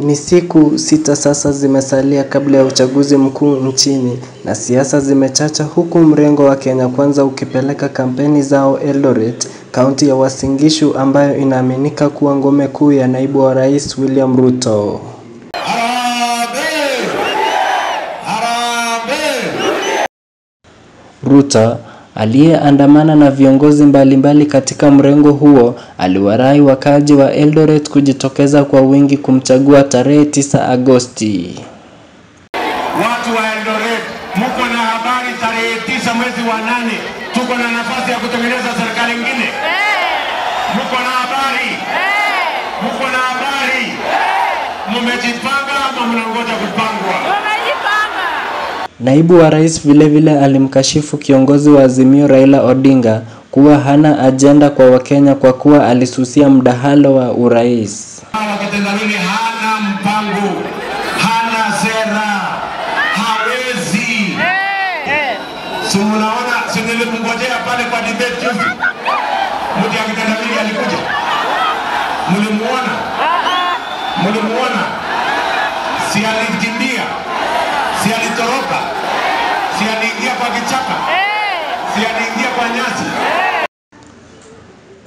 Ni siku sita sasa zimesalia kabla ya uchaguzi mkuu nchini na siasa zimechacha huku mrengo wa Kenya Kwanza ukipeleka kampeni zao Eldoret, kaunti ya Uasin ambayo inaaminika kuwa ngome kuu ya naibu wa rais William Ruto. Harambee! Harambee! Ruto aliyeandamana na viongozi mbalimbali katika mrengo huo aliwarai wakaji wa Eldoret kujitokeza kwa wingi kumchagua tarehe 9 Agosti. Watu wa Eldoret, muko na habari tarehe 9 mwezi wa nane tuko na nafasi ya kutengeneza serikali nyingine. Muko na habari? Muko na habari? Mumejipanga ama mnangoja kupangwa? Naibu wa rais vilevile alimkashifu kiongozi wa Azimio Raila Odinga kuwa hana ajenda kwa Wakenya kwa kuwa alisusia mdahalo wa urais. Hana mpango, hana sera, hawezi. Si mnaona, si nilimngojea pale kwa debate juzi, mtu alikuja, mlimuona? Mlimuona? Si alikimbia? Alitoroka? Si aliingia kwa kichaka? Si aliingia kwa nyasi?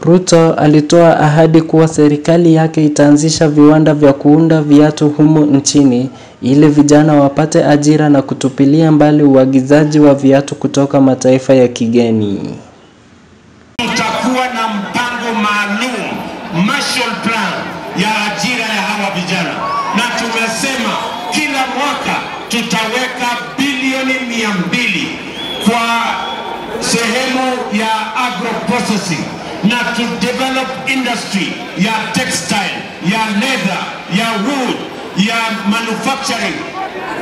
Ruto alitoa ahadi kuwa serikali yake itaanzisha viwanda vya kuunda viatu humu nchini ili vijana wapate ajira na kutupilia mbali uagizaji wa viatu kutoka mataifa ya kigeni. tutakuwa na mpango maalum Marshall Plan ya ajira ya hawa vijana, na tumesema kila mwaka tutaweka bilioni mia mbili kwa sehemu ya agro processing na to develop industry ya textile, ya leather, ya wood, ya manufacturing,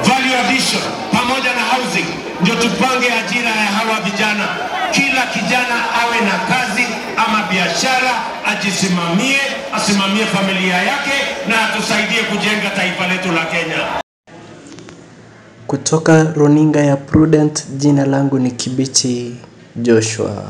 value addition pamoja na housing, ndio tupange ajira ya hawa vijana. Kila kijana awe na kazi ama biashara, ajisimamie, asimamie familia yake na atusaidie kujenga Kutoka runinga ya Prudent, jina langu ni Kibichi Joshua.